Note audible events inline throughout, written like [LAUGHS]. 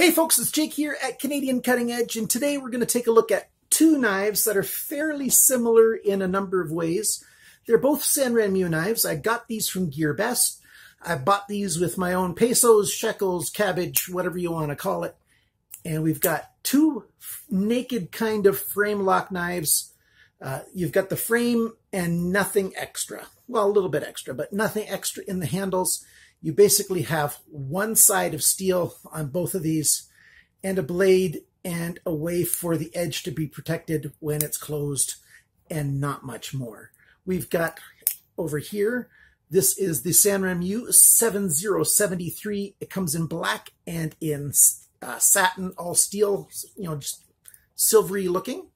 Hey folks, it's Jake here at Canadian Cutting Edge, and today we're going to take a look at two knives that are fairly similar in a number of ways. They're both Sanrenmu knives. I got these from GearBest. I bought these with my own pesos, shekels, cabbage, whatever you want to call it. And we've got two naked kind of frame lock knives. Uh, you've got the frame and nothing extra. Well, a little bit extra, but nothing extra in the handles you basically have one side of steel on both of these and a blade and a way for the edge to be protected when it's closed and not much more. We've got over here, this is the Sanrenmu 7073. It comes in black and in uh, satin, all steel, you know, just silvery looking.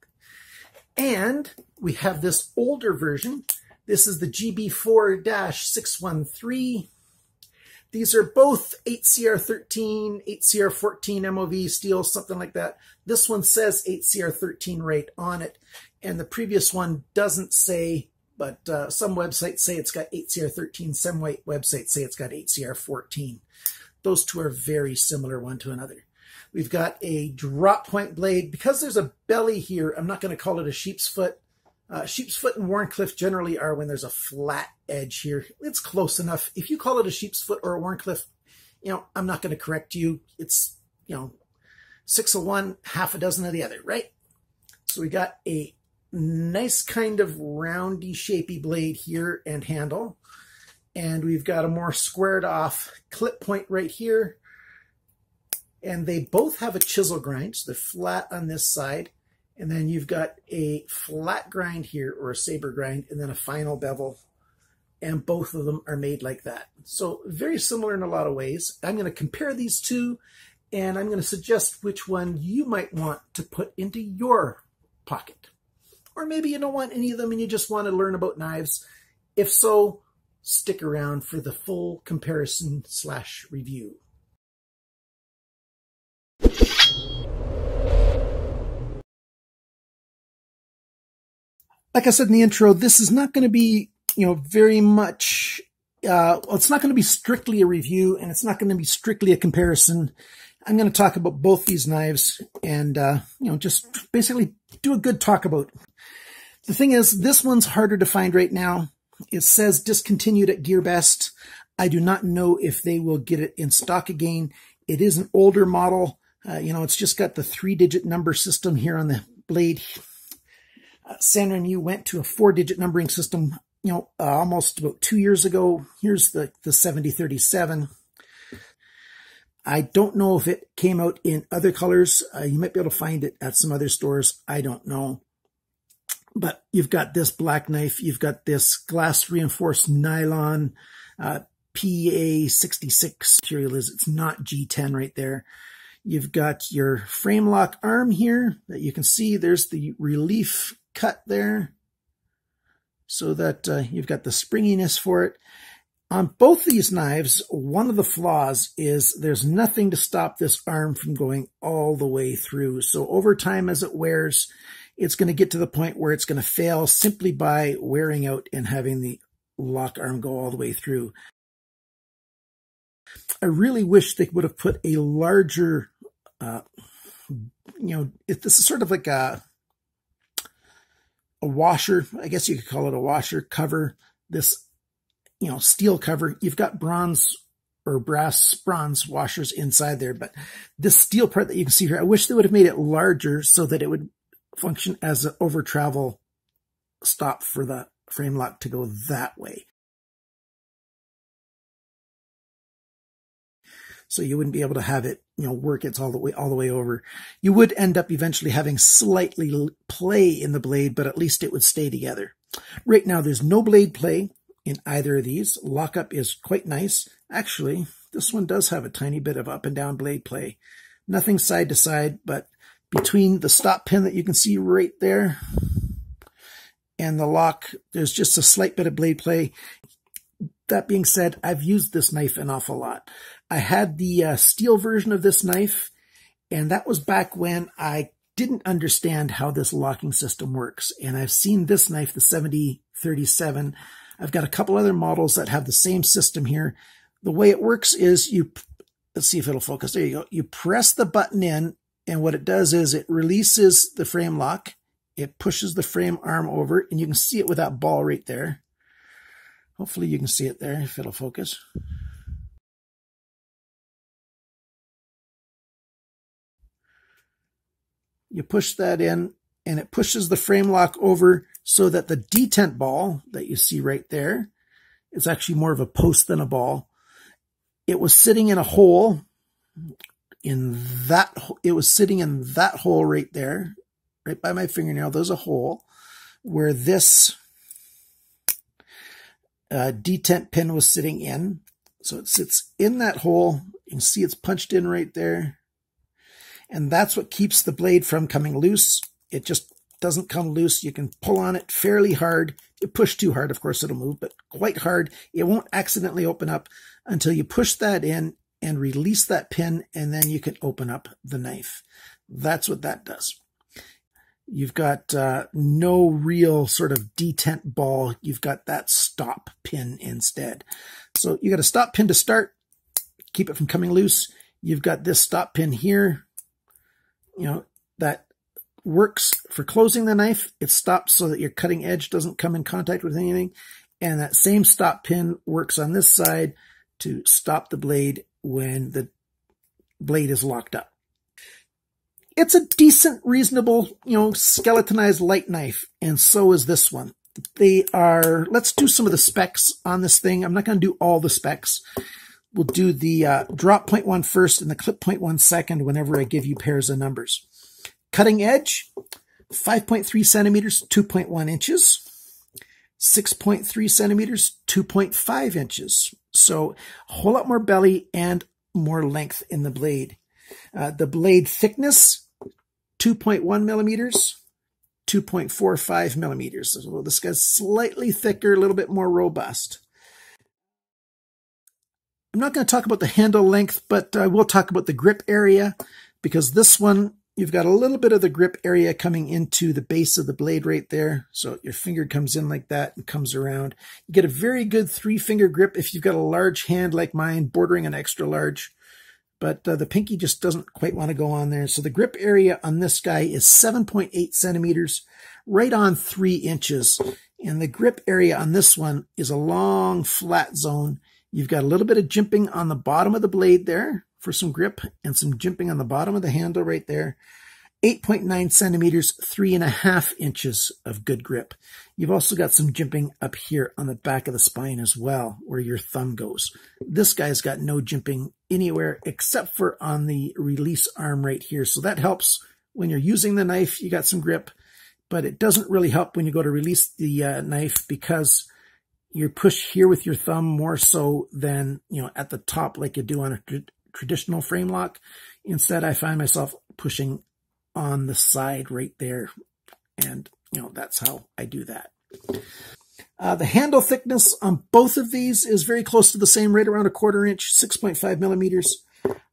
And we have this older version. This is the GB4-613 these are both 8CR13, 8CR14 MOV steel, something like that. This one says 8CR13 rate on it, and the previous one doesn't say, but uh, some websites say it's got 8CR13, some websites say it's got 8CR14. Those two are very similar one to another. We've got a drop point blade. Because there's a belly here, I'm not going to call it a sheep's foot. Uh, sheep's foot and Wharncliffe generally are when there's a flat edge here. It's close enough. If you call it a sheep's foot or a Wharncliffe, you know, I'm not going to correct you. It's, you know, six of one, half a dozen of the other, right? So we got a nice kind of roundy, shapy blade here and handle. And we've got a more squared off clip point right here. And they both have a chisel grind. So they're flat on this side and then you've got a flat grind here or a saber grind and then a final bevel. And both of them are made like that. So very similar in a lot of ways. I'm going to compare these two and I'm going to suggest which one you might want to put into your pocket. Or maybe you don't want any of them and you just want to learn about knives. If so, stick around for the full comparison slash review. Like I said in the intro, this is not going to be, you know, very much, uh, well, it's not going to be strictly a review and it's not going to be strictly a comparison. I'm going to talk about both these knives and, uh, you know, just basically do a good talk about. The thing is, this one's harder to find right now. It says discontinued at GearBest. I do not know if they will get it in stock again. It is an older model. Uh, you know, it's just got the three digit number system here on the blade uh, Sanrenmu went to a four-digit numbering system, you know, uh, almost about two years ago. Here's the, the 7037. I don't know if it came out in other colors. Uh, you might be able to find it at some other stores. I don't know. But you've got this black knife. You've got this glass reinforced nylon uh, PA66 material is. It's not G10 right there. You've got your frame lock arm here that you can see. There's the relief cut there so that uh, you've got the springiness for it. On both these knives, one of the flaws is there's nothing to stop this arm from going all the way through. So over time as it wears, it's going to get to the point where it's going to fail simply by wearing out and having the lock arm go all the way through. I really wish they would have put a larger, uh, you know, if this is sort of like a a washer, I guess you could call it a washer cover, this, you know, steel cover. You've got bronze or brass bronze washers inside there, but this steel part that you can see here, I wish they would have made it larger so that it would function as an over travel stop for the frame lock to go that way. So you wouldn't be able to have it, you know, work its all the way all the way over. You would end up eventually having slightly play in the blade, but at least it would stay together. Right now, there's no blade play in either of these. Lockup is quite nice. Actually, this one does have a tiny bit of up and down blade play. Nothing side to side, but between the stop pin that you can see right there and the lock, there's just a slight bit of blade play. That being said, I've used this knife an awful lot. I had the uh, steel version of this knife, and that was back when I didn't understand how this locking system works. And I've seen this knife, the 7037. I've got a couple other models that have the same system here. The way it works is you let's see if it'll focus. There you go. You press the button in and what it does is it releases the frame lock. It pushes the frame arm over and you can see it with that ball right there. Hopefully you can see it there if it'll focus. You push that in and it pushes the frame lock over so that the detent ball that you see right there is actually more of a post than a ball. It was sitting in a hole in that, it was sitting in that hole right there, right by my fingernail. There's a hole where this uh, detent pin was sitting in. So it sits in that hole. You can see it's punched in right there. And that's what keeps the blade from coming loose. It just doesn't come loose. You can pull on it fairly hard. You push too hard, of course, it'll move, but quite hard. It won't accidentally open up until you push that in and release that pin, and then you can open up the knife. That's what that does. You've got uh, no real sort of detent ball. You've got that stop pin instead. So you got a stop pin to start, keep it from coming loose. You've got this stop pin here, you know, that works for closing the knife. It stops so that your cutting edge doesn't come in contact with anything. And that same stop pin works on this side to stop the blade when the blade is locked up. It's a decent, reasonable, you know, skeletonized light knife, and so is this one. They are, let's do some of the specs on this thing. I'm not going to do all the specs. We'll do the uh, drop point one first and the clip point one second whenever I give you pairs of numbers. Cutting edge, 5.3 centimeters, 2.1 inches. 6.3 centimeters, 2.5 inches. So a whole lot more belly and more length in the blade. Uh, the blade thickness, 2.1 millimeters, 2.45 millimeters. So this guy's slightly thicker, a little bit more robust. I'm not going to talk about the handle length, but I will talk about the grip area because this one You've got a little bit of the grip area coming into the base of the blade right there. So your finger comes in like that and comes around. You get a very good three finger grip if you've got a large hand like mine, bordering an extra large. But uh, the pinky just doesn't quite want to go on there. So the grip area on this guy is 7.8 centimeters, right on three inches. And the grip area on this one is a long flat zone. You've got a little bit of jimping on the bottom of the blade there for some grip and some jimping on the bottom of the handle right there. 8.9 centimeters, three and a half inches of good grip. You've also got some jimping up here on the back of the spine as well, where your thumb goes. This guy's got no jimping anywhere except for on the release arm right here. So that helps when you're using the knife, you got some grip, but it doesn't really help when you go to release the uh, knife because you push here with your thumb more so than, you know, at the top like you do on a traditional frame lock. Instead, I find myself pushing on the side right there. And, you know, that's how I do that. Uh, the handle thickness on both of these is very close to the same, right around a quarter inch, 6.5 millimeters.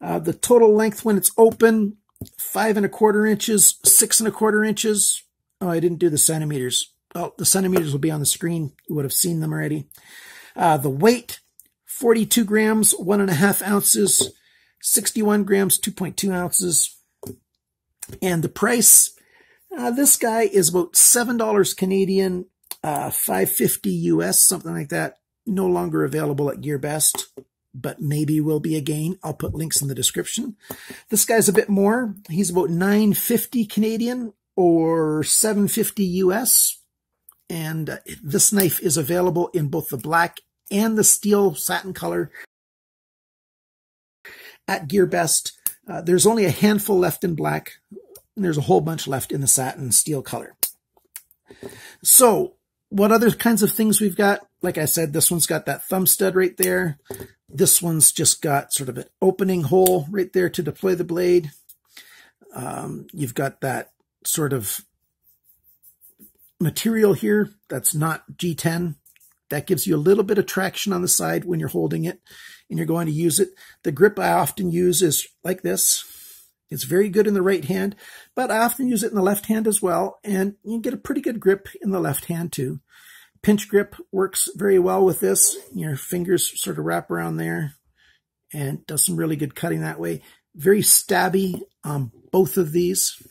Uh, the total length when it's open, five and a quarter inches, six and a quarter inches. Oh, I didn't do the centimeters. Well, the centimeters will be on the screen. You would have seen them already. Uh, the weight, 42 grams, one and a half ounces. 61 grams, 2.2 ounces. And the price, uh, this guy is about $7 Canadian, uh, 550 US, something like that. No longer available at GearBest, but maybe will be again. I'll put links in the description. This guy's a bit more. He's about 950 Canadian or 750 US. And uh, this knife is available in both the black and the steel satin color at GearBest. Uh, there's only a handful left in black, and there's a whole bunch left in the satin steel color. So, what other kinds of things we've got? Like I said, this one's got that thumb stud right there. This one's just got sort of an opening hole right there to deploy the blade. Um, you've got that sort of material here that's not G10. That gives you a little bit of traction on the side when you're holding it and you're going to use it. The grip I often use is like this. It's very good in the right hand, but I often use it in the left hand as well, and you get a pretty good grip in the left hand too. Pinch grip works very well with this. Your fingers sort of wrap around there, and does some really good cutting that way. Very stabby on both of these.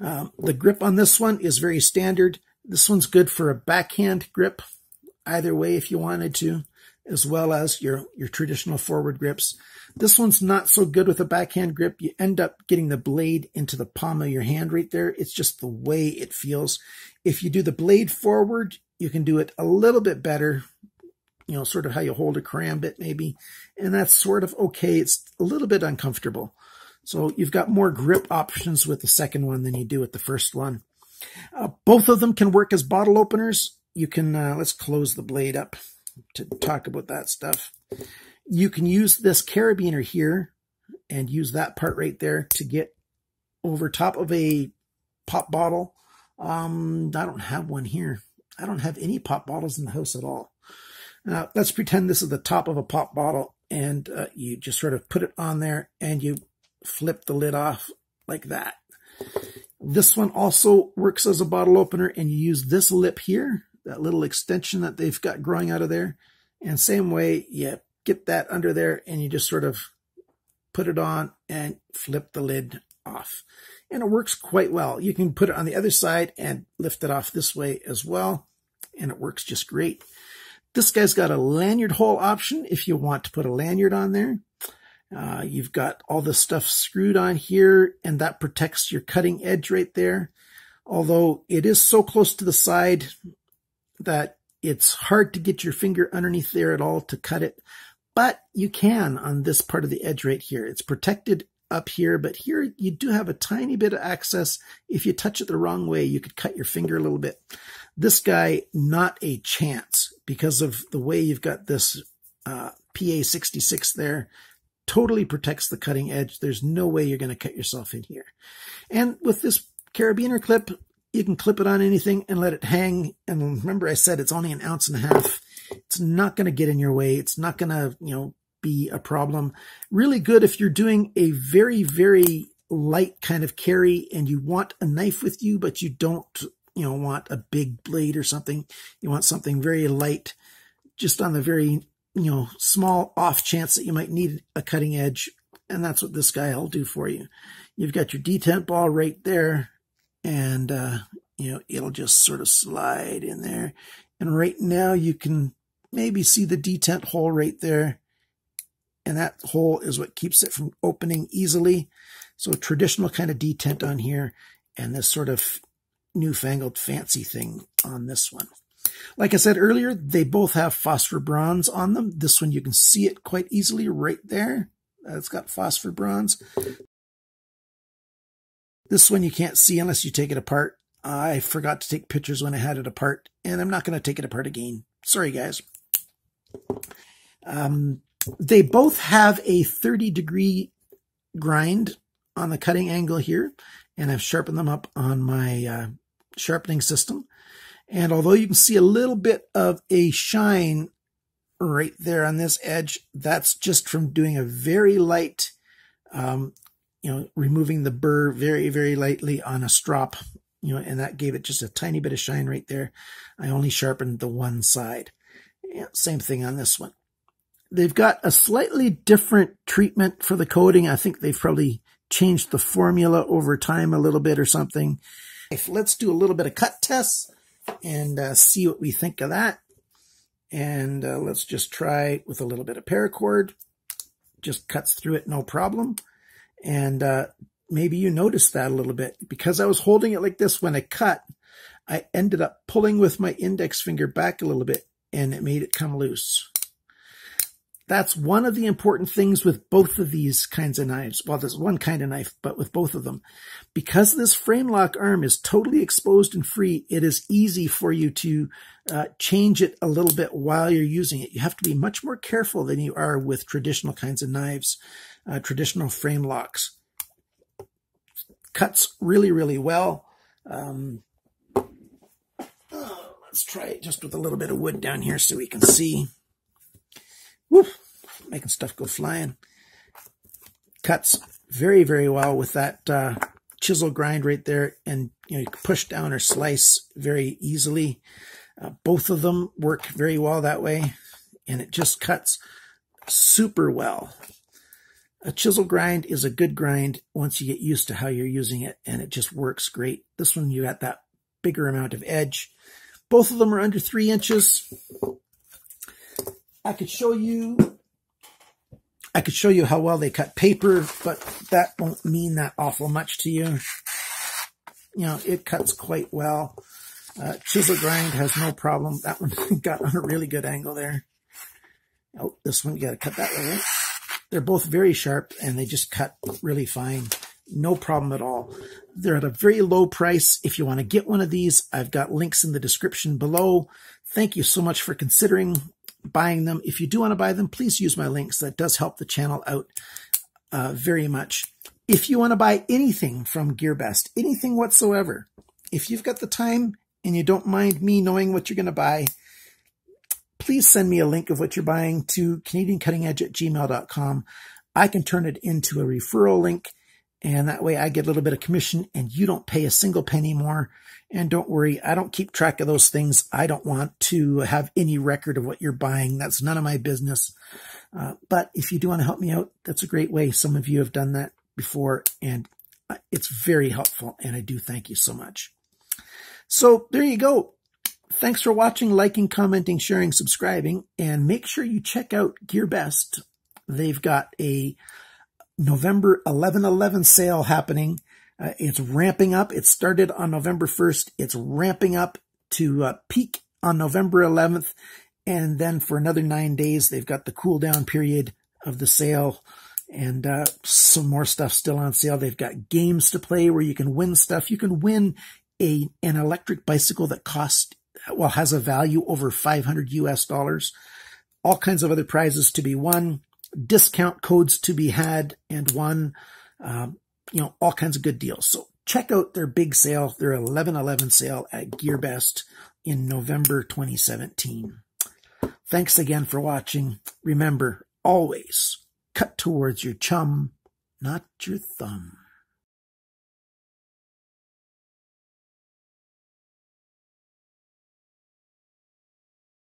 Um, the grip on this one is very standard. This one's good for a backhand grip, either way if you wanted to, as well as your, your traditional forward grips. This one's not so good with a backhand grip. You end up getting the blade into the palm of your hand right there. It's just the way it feels. If you do the blade forward, you can do it a little bit better, you know, sort of how you hold a karambit maybe. And that's sort of okay. It's a little bit uncomfortable. So you've got more grip options with the second one than you do with the first one. Uh, both of them can work as bottle openers. You can, uh, let's close the blade up to talk about that stuff. You can use this carabiner here and use that part right there to get over top of a pop bottle. Um, I don't have one here. I don't have any pop bottles in the house at all. Now, let's pretend this is the top of a pop bottle and uh, you just sort of put it on there and you flip the lid off like that. This one also works as a bottle opener and you use this lip here, that little extension that they've got growing out of there. And same way, you get that under there and you just sort of put it on and flip the lid off. And it works quite well. You can put it on the other side and lift it off this way as well. And it works just great. This guy's got a lanyard hole option if you want to put a lanyard on there. Uh, you've got all the stuff screwed on here and that protects your cutting edge right there. Although it is so close to the side that it's hard to get your finger underneath there at all to cut it, but you can on this part of the edge right here. It's protected up here, but here you do have a tiny bit of access. If you touch it the wrong way, you could cut your finger a little bit. This guy, not a chance because of the way you've got this uh, PA66 there totally protects the cutting edge. There's no way you're going to cut yourself in here. And with this carabiner clip, you can clip it on anything and let it hang. And remember I said it's only an ounce and a half. It's not going to get in your way. It's not going to, you know, be a problem. Really good if you're doing a very, very light kind of carry and you want a knife with you, but you don't, you know, want a big blade or something. You want something very light, just on the very you know, small off chance that you might need a cutting edge. And that's what this guy will do for you. You've got your detent ball right there and, uh, you know, it'll just sort of slide in there. And right now you can maybe see the detent hole right there. And that hole is what keeps it from opening easily. So traditional kind of detent on here and this sort of newfangled fancy thing on this one. Like I said earlier, they both have phosphor bronze on them. This one, you can see it quite easily right there. It's got phosphor bronze. This one you can't see unless you take it apart. I forgot to take pictures when I had it apart, and I'm not going to take it apart again. Sorry, guys. Um, they both have a 30 degree grind on the cutting angle here, and I've sharpened them up on my uh, sharpening system. And although you can see a little bit of a shine right there on this edge, that's just from doing a very light, um, you know, removing the burr very, very lightly on a strop, you know, and that gave it just a tiny bit of shine right there. I only sharpened the one side. Yeah, same thing on this one. They've got a slightly different treatment for the coating. I think they've probably changed the formula over time a little bit or something. If let's do a little bit of cut tests and uh, see what we think of that. And uh, let's just try with a little bit of paracord. Just cuts through it, no problem. And uh, maybe you noticed that a little bit. Because I was holding it like this when I cut, I ended up pulling with my index finger back a little bit and it made it come loose. That's one of the important things with both of these kinds of knives. Well, there's one kind of knife, but with both of them. Because this frame lock arm is totally exposed and free, it is easy for you to uh, change it a little bit while you're using it. You have to be much more careful than you are with traditional kinds of knives, uh, traditional frame locks. Cuts really, really well. Um, oh, let's try it just with a little bit of wood down here so we can see. Making stuff go flying. Cuts very, very well with that uh, chisel grind right there. And you know, you can push down or slice very easily. Uh, both of them work very well that way. And it just cuts super well. A chisel grind is a good grind once you get used to how you're using it, and it just works great. This one, you got that bigger amount of edge. Both of them are under three inches. I could show you, I could show you how well they cut paper, but that won't mean that awful much to you. You know, it cuts quite well. Uh, chisel grind has no problem. That one [LAUGHS] got on a really good angle there. Oh, this one, you got to cut that way? They're both very sharp and they just cut really fine. No problem at all. They're at a very low price. If you want to get one of these, I've got links in the description below. Thank you so much for considering buying them. If you do want to buy them, please use my links. That does help the channel out uh, very much. If you want to buy anything from GearBest, anything whatsoever, if you've got the time and you don't mind me knowing what you're going to buy, please send me a link of what you're buying to CanadianCuttingEdge at gmail.com. I can turn it into a referral link, and that way I get a little bit of commission and you don't pay a single penny more. And don't worry, I don't keep track of those things. I don't want to have any record of what you're buying. That's none of my business. Uh, but if you do want to help me out, that's a great way. Some of you have done that before, and it's very helpful, and I do thank you so much. So there you go. Thanks for watching, liking, commenting, sharing, subscribing, and make sure you check out GearBest. They've got a November 11-11 sale happening. Uh, it's ramping up. It started on November 1st. It's ramping up to uh, peak on November 11th. And then for another nine days, they've got the cool down period of the sale and uh, some more stuff still on sale. They've got games to play where you can win stuff. You can win a an electric bicycle that costs well, has a value over 500 US dollars. All kinds of other prizes to be won, discount codes to be had and won, um, you know, all kinds of good deals. So check out their big sale, their 1111 sale at GearBest in November 2017. Thanks again for watching. Remember, always cut towards your chum, not your thumb.